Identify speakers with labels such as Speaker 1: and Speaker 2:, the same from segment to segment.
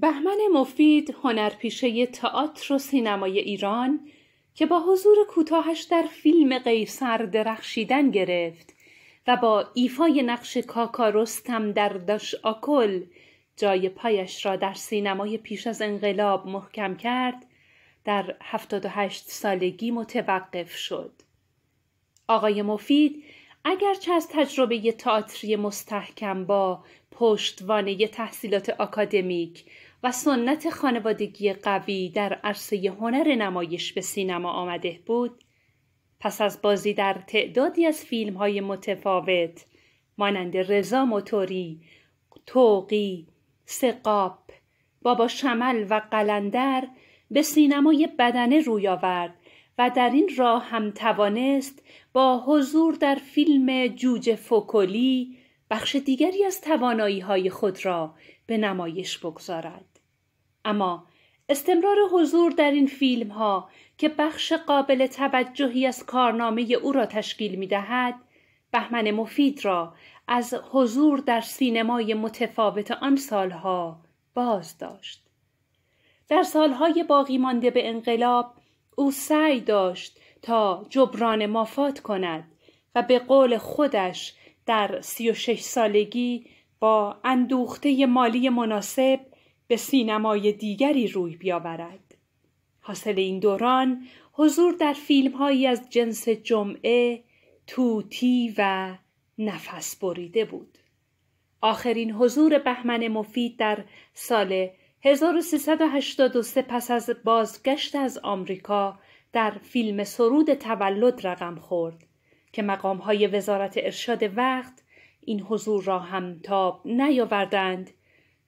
Speaker 1: بهمن مفید هنرپیشه تئاتر و سینمای ایران که با حضور کوتاهش در فیلم قیصر درخشیدن گرفت و با ایفای نقش کاکا رستم در داش آکل جای پایش را در سینمای پیش از انقلاب محکم کرد در هفتاد و هشت سالگی متوقف شد. آقای مفید اگرچه از تجربه تئاتری مستحکم با پشتوانه تحصیلات آکادمیک و سنت خانوادگی قوی در عرصه هنر نمایش به سینما آمده بود. پس از بازی در تعدادی از فیلم های متفاوت مانند رضا موتوری، توقی، سقاپ، بابا شمل و قلندر به سینمای بدنه روی آورد و در این راه هم توانست با حضور در فیلم جوجه فوکولی بخش دیگری از توانایی های خود را به نمایش بگذارد. اما استمرار حضور در این فیلم ها که بخش قابل توجهی از کارنامه او را تشکیل می دهد بهمن مفید را از حضور در سینمای متفاوت آن سالها باز داشت. در سالهای باقی مانده به انقلاب او سعی داشت تا جبران مافات کند و به قول خودش در سی و شش سالگی با اندوخته مالی مناسب به سینمای دیگری روی بیاورد. حاصل این دوران حضور در فیلم هایی از جنس جمعه، توتی و نفس بریده بود. آخرین حضور بهمن مفید در سال 1383 پس از بازگشت از آمریکا در فیلم سرود تولد رقم خورد که مقامهای وزارت ارشاد وقت این حضور را هم تاب نیاوردند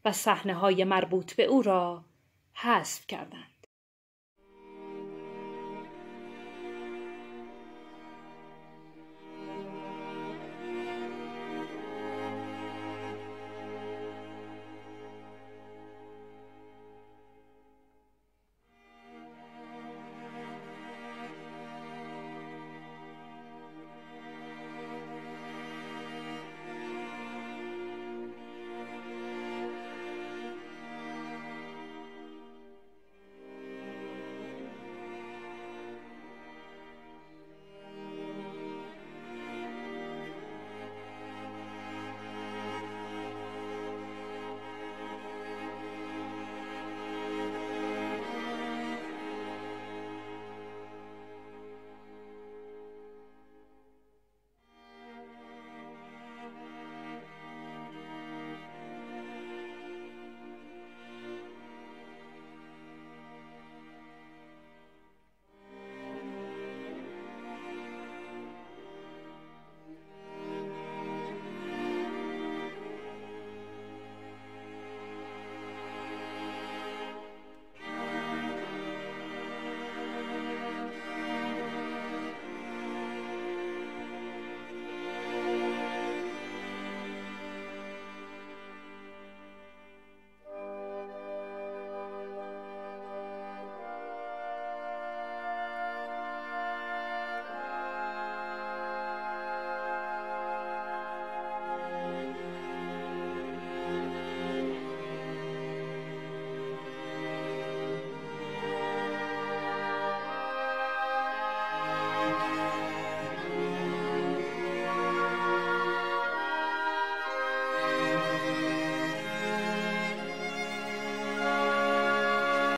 Speaker 1: و صحنه های مربوط به او را حذف کردند.